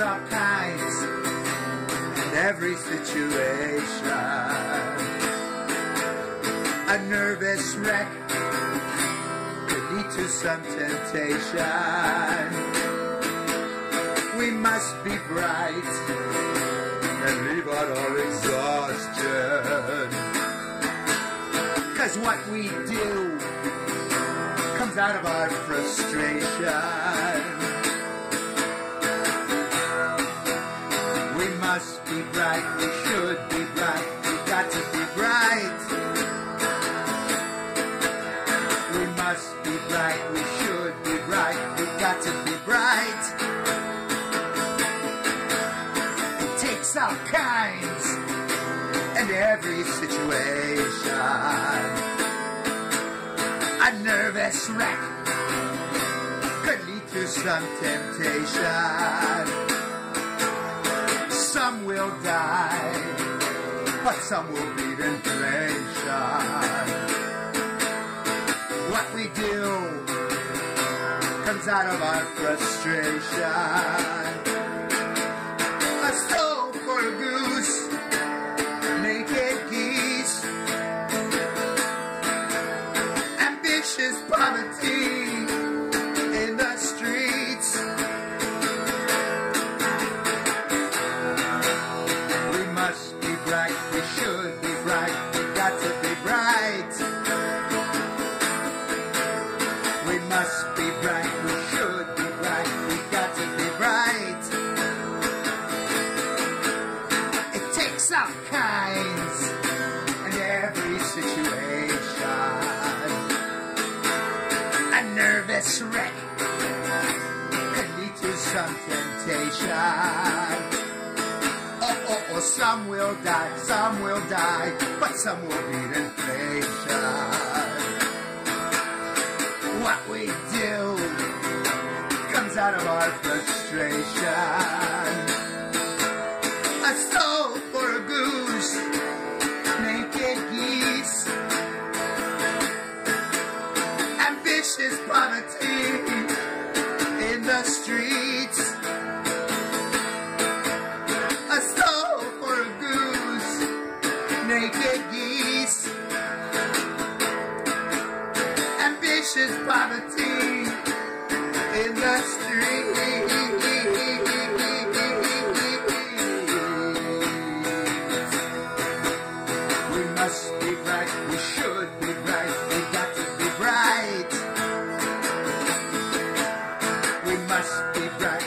all kinds and every situation. A nervous wreck could lead to some temptation. We must be bright and leave out our exhaustion. Cause what we do comes out of our frustration. Must be bright, we should be bright, we got to be bright. We must be bright, we should be bright, we got to be bright. It takes all kinds and every situation. A nervous wreck could lead to some temptation. Some will die, but some will beat inflation. What we do comes out of our frustration. A stove for a goose, naked geese, ambitious poverty should be bright, we got to be bright. We must be bright, we should be bright, we got to be bright. It takes all kinds and every situation. A nervous wreck could lead to some temptation. Oh, some will die, some will die, but some will beat inflation. What we do comes out of our frustration. A sole for a goose, naked geese, ambitious poverty in the streets. vicious poverty in the street. We must be bright. we should be bright. we got to be bright. We must be bright.